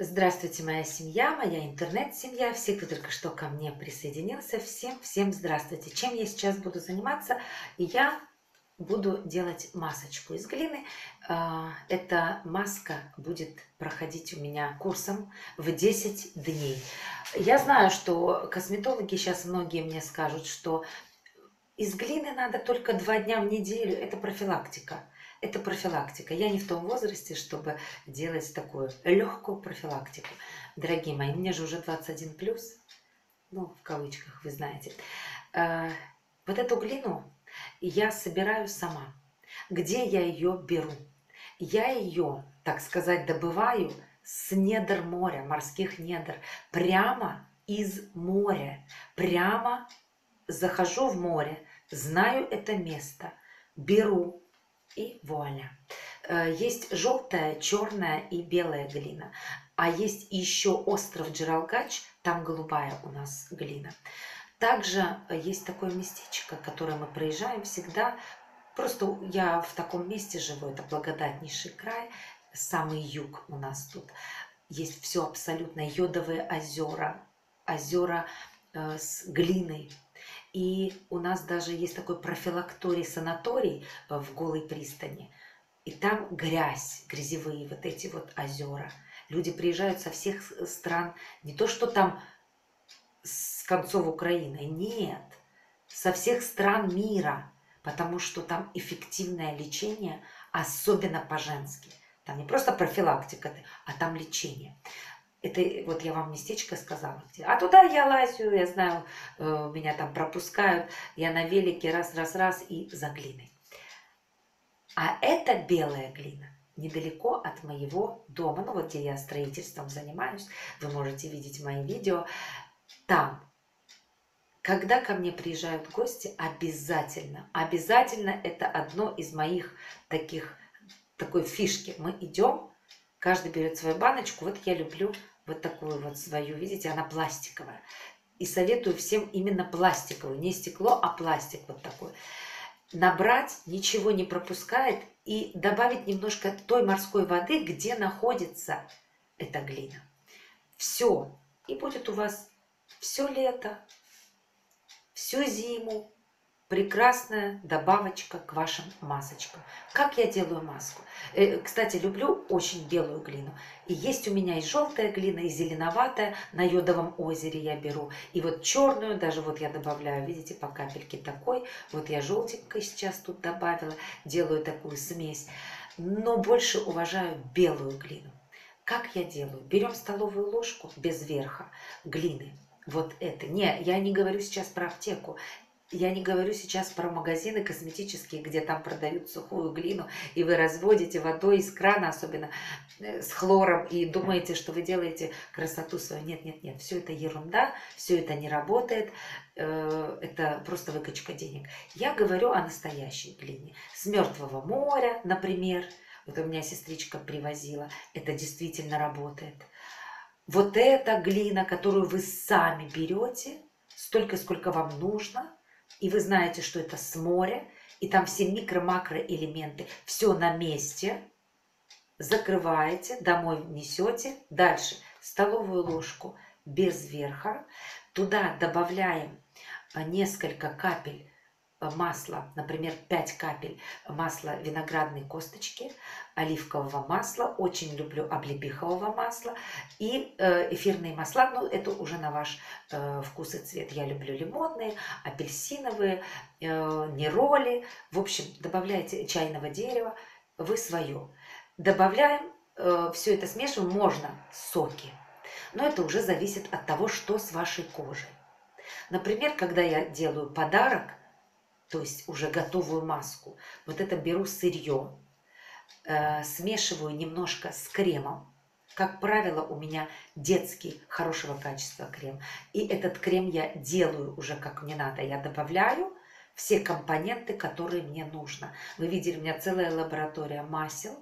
Здравствуйте, моя семья, моя интернет-семья, все, кто только что ко мне присоединился, всем, всем здравствуйте. Чем я сейчас буду заниматься? Я буду делать масочку из глины. А, эта маска будет проходить у меня курсом в 10 дней. Я знаю, что косметологи сейчас многие мне скажут, что из глины надо только два дня в неделю, это профилактика это профилактика. Я не в том возрасте, чтобы делать такую легкую профилактику. Дорогие мои, мне же уже 21 плюс, ну, в кавычках, вы знаете. Э, вот эту глину я собираю сама. Где я ее беру? Я ее, так сказать, добываю с недр моря, морских недр, прямо из моря. Прямо захожу в море, знаю это место, беру и вуаля. Э, есть желтая, черная и белая глина. А есть еще остров Джералгач, там голубая у нас глина. Также есть такое местечко, которое мы проезжаем всегда. Просто я в таком месте живу, это благодатнейший край, самый юг у нас тут. Есть все абсолютно йодовые озера, озера э, с глиной, и у нас даже есть такой профилакторий, санаторий э, в Голой пристани. И там грязь, грязевые вот эти вот озера. Люди приезжают со всех стран, не то что там с концов Украины, нет, со всех стран мира, потому что там эффективное лечение, особенно по-женски. Там не просто профилактика, а там лечение. Это вот я вам местечко сказала. Где. А туда я лазю, я знаю, э, меня там пропускают. Я на велике раз-раз-раз и за глиной. А это белая глина недалеко от моего дома, ну вот где я строительством занимаюсь, вы можете видеть мои видео, там. Когда ко мне приезжают гости, обязательно, обязательно это одно из моих таких, такой фишки. Мы идем, каждый берет свою баночку, вот я люблю вот такую вот свою, видите, она пластиковая. И советую всем именно пластиковую, не стекло, а пластик вот такой. Набрать, ничего не пропускает и добавить немножко той морской воды, где находится эта глина. Все. И будет у вас все лето, всю зиму, прекрасная добавочка к вашим масочкам. Как я делаю маску? Э, кстати, люблю очень белую глину. И есть у меня и желтая глина, и зеленоватая. На йодовом озере я беру. И вот черную, даже вот я добавляю, видите, по капельке такой. Вот я желтенькой сейчас тут добавила. Делаю такую смесь. Но больше уважаю белую глину. Как я делаю? Берем столовую ложку без верха глины. Вот это. Не, я не говорю сейчас про аптеку. Я не говорю сейчас про магазины косметические, где там продают сухую глину, и вы разводите водой из крана, особенно э, с хлором, и думаете, что вы делаете красоту свою. Нет, нет, нет, все это ерунда, все это не работает, э, это просто выкачка денег. Я говорю о настоящей глине. С Мертвого моря, например, вот у меня сестричка привозила, это действительно работает. Вот эта глина, которую вы сами берете, столько, сколько вам нужно – и вы знаете, что это с моря, и там все микро-макроэлементы, все на месте, закрываете, домой несете. Дальше. Столовую ложку без верха, туда добавляем а, несколько капель Э, масло, например, 5 капель масла виноградной косточки, оливкового масла, очень люблю облепихового масла и э, эфирные масла, ну это уже на ваш э, вкус и цвет. Я люблю лимонные, апельсиновые, нероли, в общем, добавляйте чайного дерева, вы свое. Добавляем, все это смешиваем, можно соки, но это уже зависит от того, что с вашей кожей. Например, когда я делаю подарок – то есть уже готовую маску. Вот это беру сырье, э, смешиваю немножко с кремом. Как правило, у меня детский хорошего качества крем. И этот крем я делаю уже как мне надо. Я добавляю все компоненты, которые мне нужно. Вы видели, у меня целая лаборатория масел.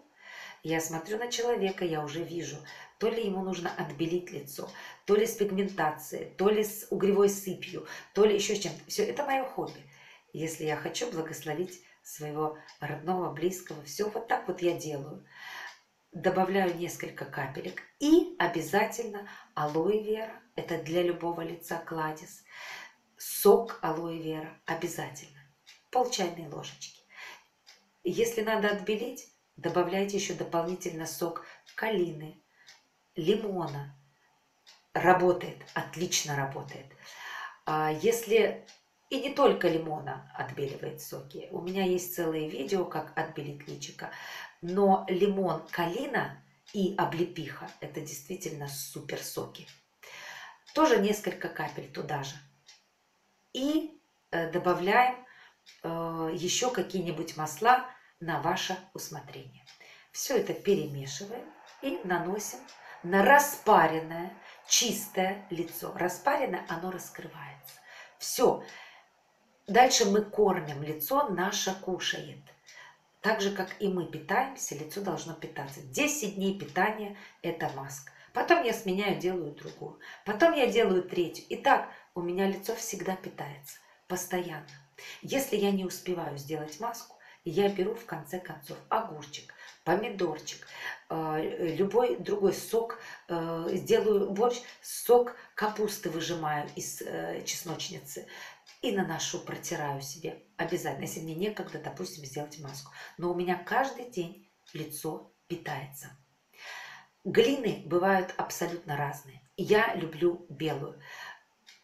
Я смотрю на человека, я уже вижу, то ли ему нужно отбелить лицо, то ли с пигментацией, то ли с угревой сыпью, то ли еще с чем-то. Все, это мое хобби если я хочу благословить своего родного, близкого. Все вот так вот я делаю. добавляю несколько капелек и обязательно алоэ вера, это для любого лица кладис, сок алоэ вера обязательно, пол чайной ложечки. Если надо отбелить, добавляйте еще дополнительно сок калины, лимона. Работает, отлично работает. А если и не только лимона отбеливает соки. У меня есть целые видео, как отбелить личико. Но лимон, калина и облепиха – это действительно супер соки. Тоже несколько капель туда же. И э, добавляем э, еще какие-нибудь масла на ваше усмотрение. Все это перемешиваем и наносим на распаренное, чистое лицо. Распаренное оно раскрывается. Все. Дальше мы кормим, лицо наше кушает. Так же, как и мы питаемся, лицо должно питаться. 10 дней питания – это маска. Потом я сменяю, делаю другую. Потом я делаю третью. И так у меня лицо всегда питается. Постоянно. Если я не успеваю сделать маску, я беру в конце концов огурчик, помидорчик, э, любой другой сок, э, сделаю борщ, сок капусты выжимаю из э, чесночницы и наношу, протираю себе обязательно, если мне некогда, допустим, сделать маску. Но у меня каждый день лицо питается. Глины бывают абсолютно разные. Я люблю белую.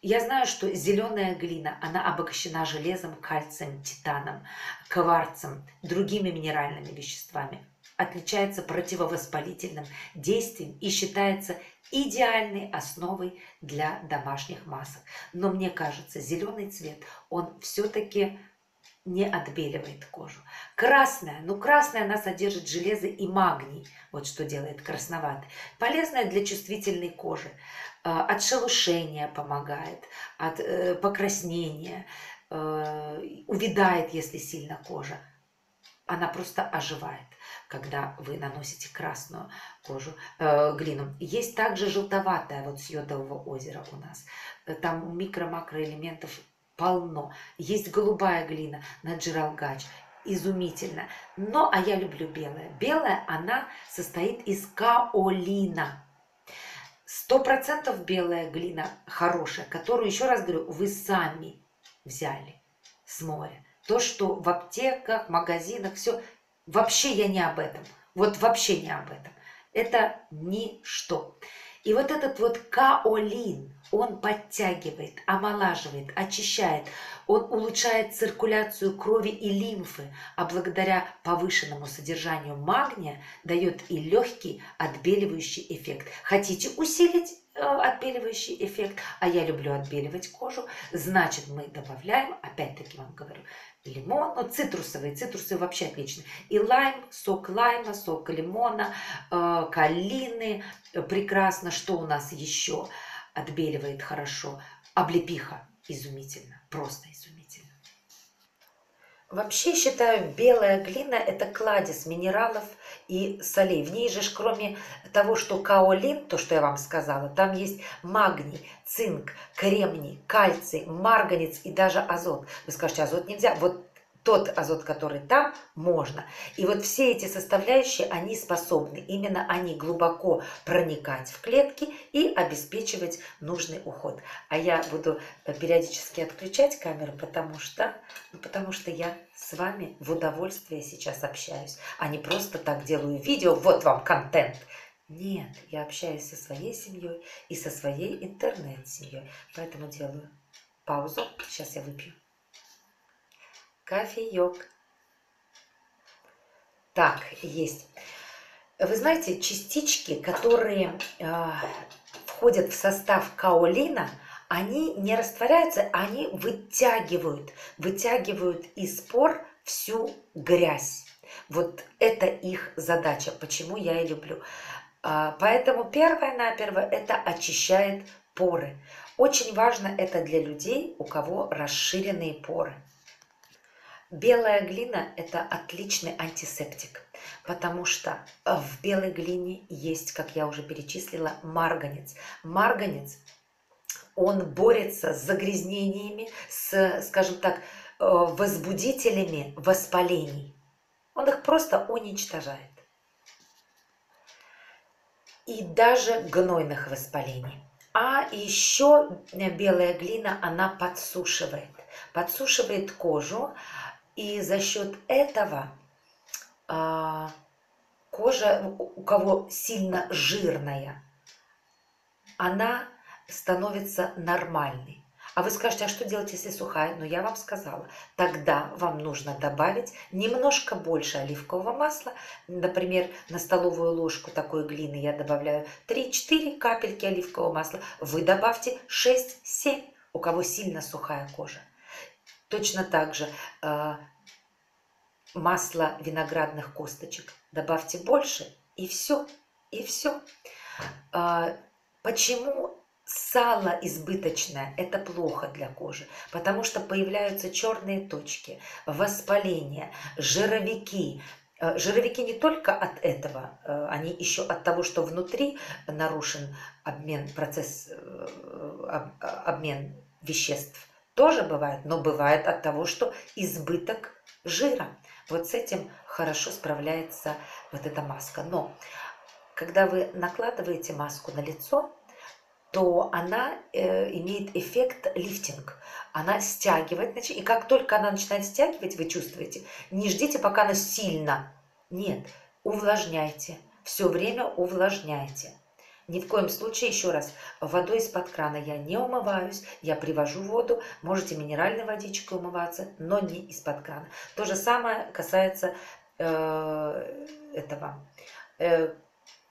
Я знаю, что зеленая глина, она обогащена железом, кальцием, титаном, кварцем, другими минеральными веществами, отличается противовоспалительным действием и считается идеальной основой для домашних масок. Но мне кажется, зеленый цвет, он все-таки не отбеливает кожу. Красная, ну красная она содержит железо и магний, вот что делает красноватый. Полезная для чувствительной кожи. А, от шелушения помогает, от э, покраснения, э, увядает, если сильно кожа. Она просто оживает, когда вы наносите красную кожу, э, глину. Есть также желтоватая вот с йодового озера у нас. Там микро-макроэлементов полно. Есть голубая глина на джиралгач изумительно. Но, а я люблю белая. Белая, она состоит из каолина. Сто процентов белая глина хорошая, которую, еще раз говорю, вы сами взяли с моря. То, что в аптеках, магазинах, все, вообще я не об этом. Вот вообще не об этом. Это ничто. И вот этот вот каолин, он подтягивает, омолаживает, очищает, он улучшает циркуляцию крови и лимфы, а благодаря повышенному содержанию магния дает и легкий отбеливающий эффект. Хотите усилить э, отбеливающий эффект, а я люблю отбеливать кожу, значит мы добавляем, опять-таки вам говорю, лимон, ну цитрусовые, цитрусовые вообще отлично. И лайм, сок лайма, сок лимона, э, калины, прекрасно. Что у нас еще отбеливает хорошо? Облепиха изумительно, просто изумительно. Вообще считаю, белая глина – это кладезь минералов и солей. В ней же, кроме того, что каолин, то, что я вам сказала, там есть магний, цинк, кремний, кальций, марганец и даже азот. Вы скажете, азот нельзя. Вот тот азот, который там, можно. И вот все эти составляющие, они способны, именно они глубоко проникать в клетки и обеспечивать нужный уход. А я буду э, периодически отключать камеру, потому что, ну, потому что я с вами в удовольствие сейчас общаюсь, а не просто так делаю видео, вот вам контент. Нет, я общаюсь со своей семьей и со своей интернет-семьей, поэтому делаю паузу. Сейчас я выпью кофеек. Так, есть. Вы знаете, частички, которые э, входят в состав каолина, они не растворяются, они вытягивают, вытягивают из пор всю грязь. Вот это их задача, почему я и люблю. А, поэтому первое-наперво это очищает поры. Очень важно это для людей, у кого расширенные поры. Белая глина – это отличный антисептик, потому что в белой глине есть, как я уже перечислила, марганец. Марганец, он борется с загрязнениями, с, скажем так, э, возбудителями воспалений. Он их просто уничтожает. и даже гнойных воспалений. А еще белая глина, она подсушивает. Подсушивает кожу, и за счет этого а, кожа, у кого сильно жирная, она становится нормальной. А вы скажете, а что делать, если сухая? Ну, я вам сказала. Тогда вам нужно добавить немножко больше оливкового масла. Например, на столовую ложку такой глины я добавляю 3-4 капельки оливкового масла. Вы добавьте 6-7, у кого сильно сухая кожа. Точно так же э, масло виноградных косточек. Добавьте больше, и все, и все. Э, почему Сало избыточное – это плохо для кожи, потому что появляются черные точки, воспаления, жировики. Э, жировики не только от этого, э, они еще от того, что внутри нарушен обмен, процесс, э, обмен веществ тоже бывает, но бывает от того, что избыток жира. Вот с этим хорошо справляется вот эта маска. Но когда вы накладываете маску на лицо, то она э, имеет эффект лифтинг. Она стягивает, значит, и как только она начинает стягивать, вы чувствуете, не ждите, пока она сильно. Нет, увлажняйте. Все время увлажняйте. Ни в коем случае, еще раз, водой из-под крана я не умываюсь, я привожу воду, можете минеральной водичкой умываться, но не из-под крана. То же самое касается э, этого э,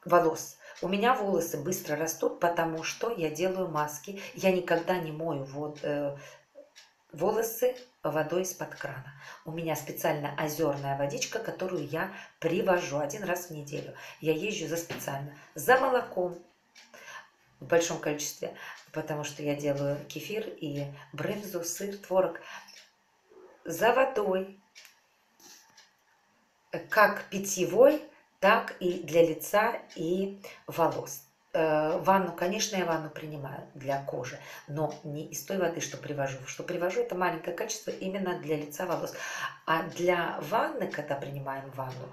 волос. У меня волосы быстро растут, потому что я делаю маски. Я никогда не мою вод, э, волосы водой из-под крана. У меня специально озерная водичка, которую я привожу один раз в неделю. Я езжу за специально, за молоком в большом количестве, потому что я делаю кефир и брынзу, сыр, творог. За водой, как питьевой, так и для лица и волос. Э, ванну, конечно, я ванну принимаю для кожи, но не из той воды, что привожу. Что привожу, это маленькое качество именно для лица, волос. А для ванны, когда принимаем ванну,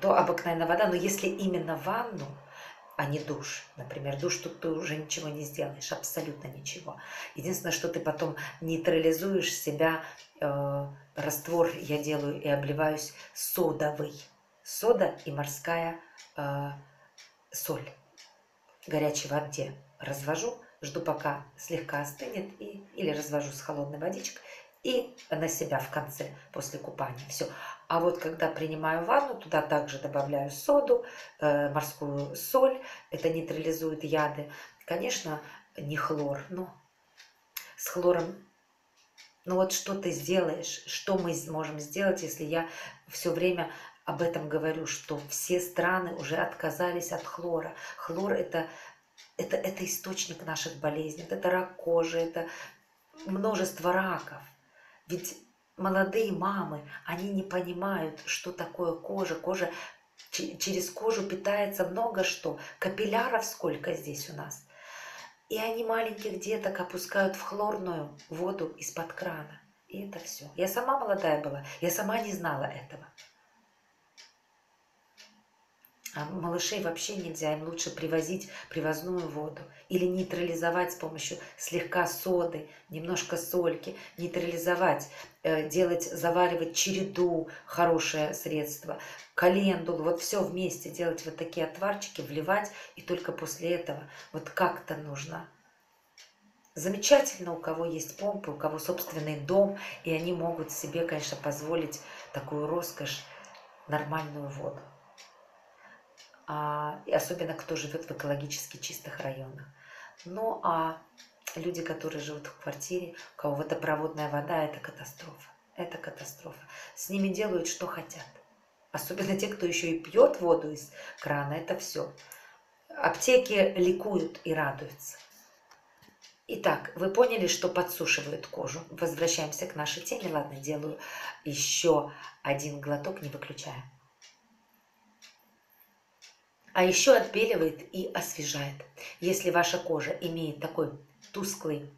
то обыкновенная вода, но если именно ванну, а не душ. Например, душ тут ты уже ничего не сделаешь, абсолютно ничего. Единственное, что ты потом нейтрализуешь себя, э, раствор я делаю и обливаюсь содовый сода и морская э, соль. В горячей воде развожу, жду пока слегка остынет, и, или развожу с холодной водичкой, и на себя в конце, после купания. Все. А вот когда принимаю ванну, туда также добавляю соду, э, морскую соль, это нейтрализует яды. Конечно, не хлор, но с хлором ну вот что ты сделаешь, что мы можем сделать, если я все время об этом говорю, что все страны уже отказались от хлора. Хлор это, это, это источник наших болезней, это рак кожи, это множество раков. Ведь молодые мамы, они не понимают, что такое кожа. Кожа через кожу питается много что. Капилляров сколько здесь у нас. И они маленьких деток опускают в хлорную воду из-под крана. И это все. Я сама молодая была, я сама не знала этого. А малышей вообще нельзя, им лучше привозить привозную воду или нейтрализовать с помощью слегка соды, немножко сольки, нейтрализовать, э, делать, заваривать череду, хорошее средство, календулу, вот все вместе делать вот такие отварчики, вливать, и только после этого вот как-то нужно. Замечательно, у кого есть помпы, у кого собственный дом, и они могут себе, конечно, позволить такую роскошь, нормальную воду и особенно кто живет в экологически чистых районах. Ну а люди, которые живут в квартире, у кого водопроводная вода, это катастрофа. Это катастрофа. С ними делают, что хотят. Особенно те, кто еще и пьет воду из крана, это все. Аптеки ликуют и радуются. Итак, вы поняли, что подсушивают кожу. Возвращаемся к нашей теме. Ладно, делаю еще один глоток, не выключая а еще отбеливает и освежает. Если ваша кожа имеет такой тусклый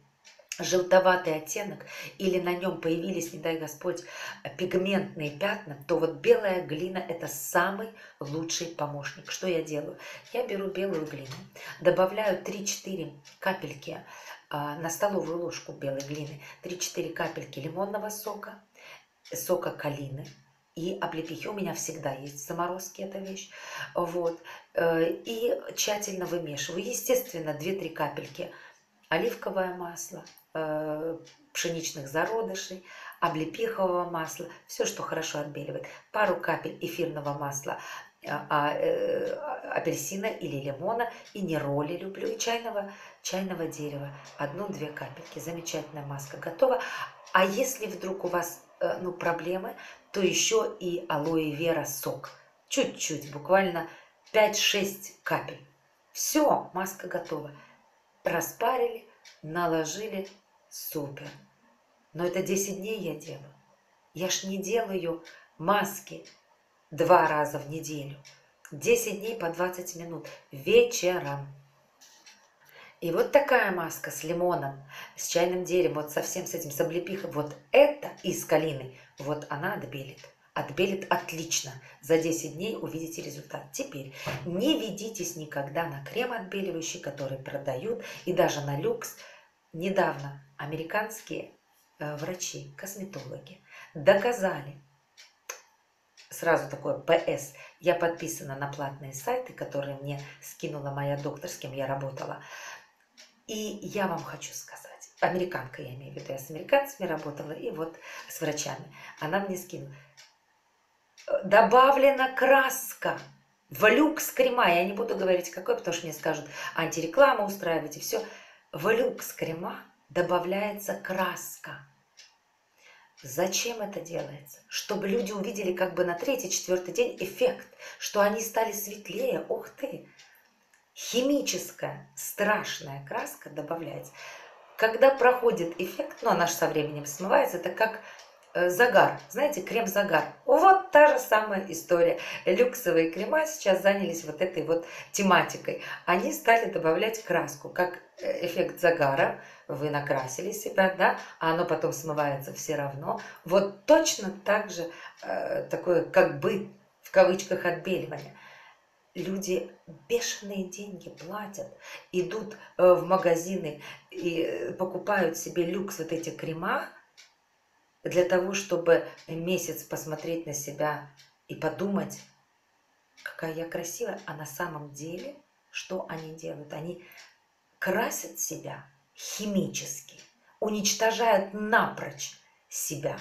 желтоватый оттенок или на нем появились, не дай Господь, пигментные пятна, то вот белая глина это самый лучший помощник. Что я делаю? Я беру белую глину, добавляю 3-4 капельки а, на столовую ложку белой глины, 3-4 капельки лимонного сока, сока калины, и облепихи. У меня всегда есть заморозки эта вещь. Вот. Э, и тщательно вымешиваю. Естественно, 2-3 капельки оливковое масло, Э, пшеничных зародышей, облепихового масла, все, что хорошо отбеливает, пару капель эфирного масла, а, а, э, апельсина или лимона, и не роли люблю, и чайного, чайного дерева, одну-две капельки, замечательная маска готова. А если вдруг у вас ну, проблемы, то еще и алоэ вера сок, чуть-чуть, буквально 5-6 капель. Все, маска готова. Распарили, наложили, супер. Но это 10 дней я делаю. Я ж не делаю маски два раза в неделю. 10 дней по 20 минут вечером. И вот такая маска с лимоном, с чайным деревом, вот совсем с этим, с облепихой, вот это из калины, вот она отбелит. Отбелит отлично. За 10 дней увидите результат. Теперь не ведитесь никогда на крем отбеливающий, который продают, и даже на люкс – Недавно американские э, врачи, косметологи доказали, сразу такое ПС, я подписана на платные сайты, которые мне скинула моя доктор, с кем я работала. И я вам хочу сказать, американка я имею в виду, я с американцами работала и вот с врачами. Она мне скинула. Добавлена краска в люкс крема. Я не буду говорить какой, потому что мне скажут, антиреклама устраивайте, все. В люкс крема добавляется краска. Зачем это делается? Чтобы люди увидели как бы на третий-четвертый день эффект, что они стали светлее. Ух ты! Химическая страшная краска добавляется. Когда проходит эффект, ну она же со временем смывается, это как Э, загар, знаете, крем-загар. Вот та же самая история. Люксовые крема сейчас занялись вот этой вот тематикой. Они стали добавлять краску, как э, эффект загара. Вы накрасили себя, да, а оно потом смывается все равно. Вот точно так же э, такое как бы в кавычках отбеливание. Люди бешеные деньги платят, идут э, в магазины и покупают себе люкс вот этих кремах, для того, чтобы месяц посмотреть на себя и подумать, какая я красивая, а на самом деле, что они делают? Они красят себя химически, уничтожают напрочь себя,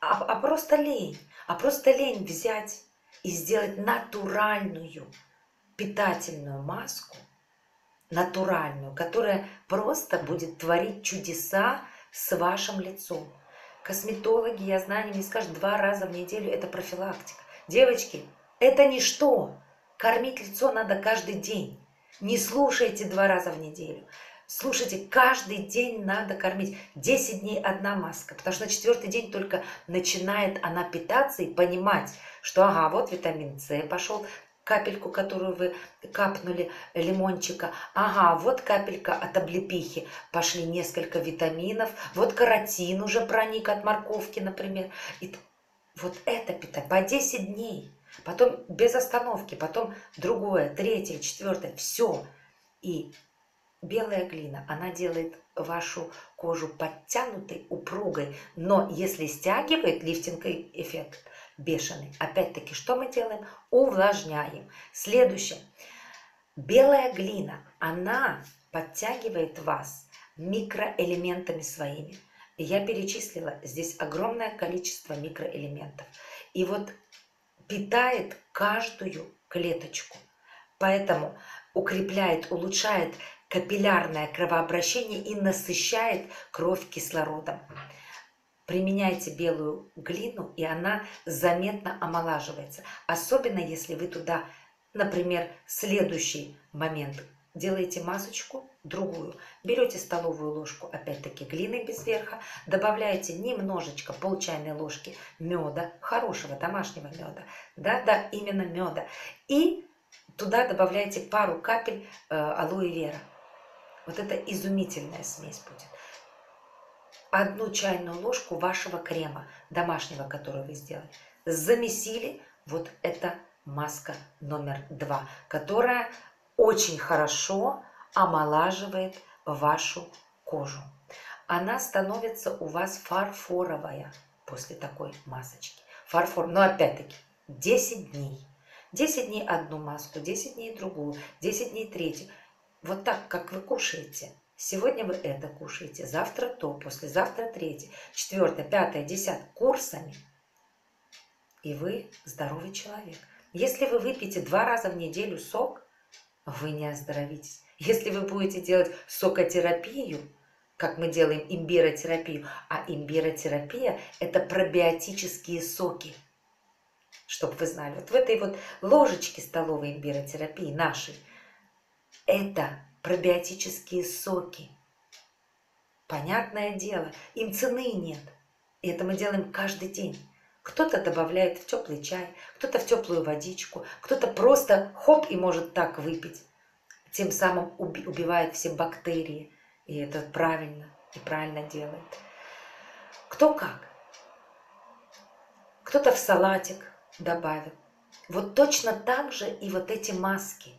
а, а просто лень, а просто лень взять и сделать натуральную питательную маску, натуральную, которая просто будет творить чудеса с вашим лицом. Косметологи, я знаю, они мне скажут, два раза в неделю это профилактика. Девочки, это ничто. Кормить лицо надо каждый день. Не слушайте два раза в неделю. Слушайте, каждый день надо кормить. 10 дней одна маска, потому что на четвертый день только начинает она питаться и понимать, что ага, вот витамин С пошел, капельку, которую вы капнули лимончика. Ага, вот капелька от облепихи. Пошли несколько витаминов. Вот каротин уже проник от морковки, например. И вот это питание по 10 дней. Потом без остановки, потом другое, третье, четвертое. Все. И белая глина, она делает вашу кожу подтянутой, упругой. Но если стягивает лифтинговый эффект, бешеный. Опять-таки, что мы делаем? Увлажняем. Следующее. Белая глина, она подтягивает вас микроэлементами своими. Я перечислила здесь огромное количество микроэлементов. И вот питает каждую клеточку. Поэтому укрепляет, улучшает капиллярное кровообращение и насыщает кровь кислородом применяйте белую глину, и она заметно омолаживается. Особенно если вы туда, например, следующий момент делаете масочку, другую. Берете столовую ложку, опять-таки, глины без верха, добавляете немножечко, пол чайной ложки меда, хорошего домашнего меда, да-да, именно меда, и туда добавляете пару капель э, алоэ вера. Вот это изумительная смесь будет. одну чайную ложку вашего крема домашнего, который вы сделали. Замесили. Вот это маска номер два, которая очень хорошо омолаживает вашу кожу. Она становится у вас фарфоровая после такой масочки. Фарфор, но опять-таки 10 дней. 10 дней одну маску, 10 дней другую, 10 дней третью. Вот так, как вы кушаете. Сегодня вы это кушаете, завтра то, послезавтра третье, четвертое, пятое, десятое, курсами. И вы здоровый человек. Если вы выпьете два раза в неделю сок, вы не оздоровитесь. Если вы будете делать сокотерапию, как мы делаем имбиротерапию, а имбиротерапия – это пробиотические соки. Чтобы вы знали, вот в этой вот ложечке столовой имбиротерапии нашей, это пробиотические соки. Понятное дело, им цены нет. И это мы делаем каждый день. Кто-то добавляет в теплый чай, кто-то в теплую водичку, кто-то просто хоп и может так выпить. Тем самым убивает все бактерии. И это правильно, и правильно делает. Кто как. Кто-то в салатик добавит. Вот точно так же и вот эти маски.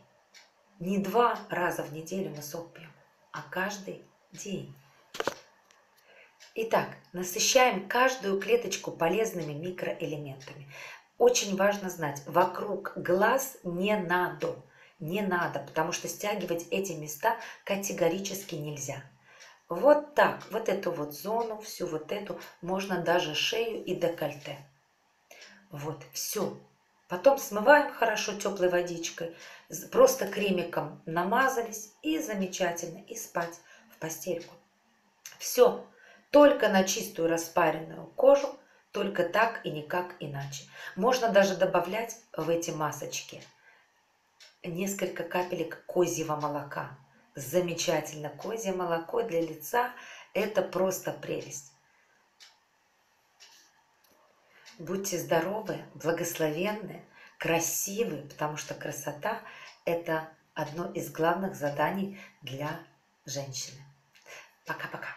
Не два раза в неделю мы сок пьем, а каждый день. Итак, насыщаем каждую клеточку полезными микроэлементами. Очень важно знать, вокруг глаз не надо, не надо, потому что стягивать эти места категорически нельзя. Вот так, вот эту вот зону, всю вот эту, можно даже шею и декольте. Вот, все. Потом смываем хорошо теплой водичкой, просто кремиком намазались и замечательно, и спать в постельку. Все. Только на чистую распаренную кожу, только так и никак иначе. Можно даже добавлять в эти масочки несколько капелек козьего молока. Замечательно. Козье молоко для лица – это просто прелесть. Будьте здоровы, благословенны, красивы, потому что красота – это одно из главных заданий для женщины. Пока-пока.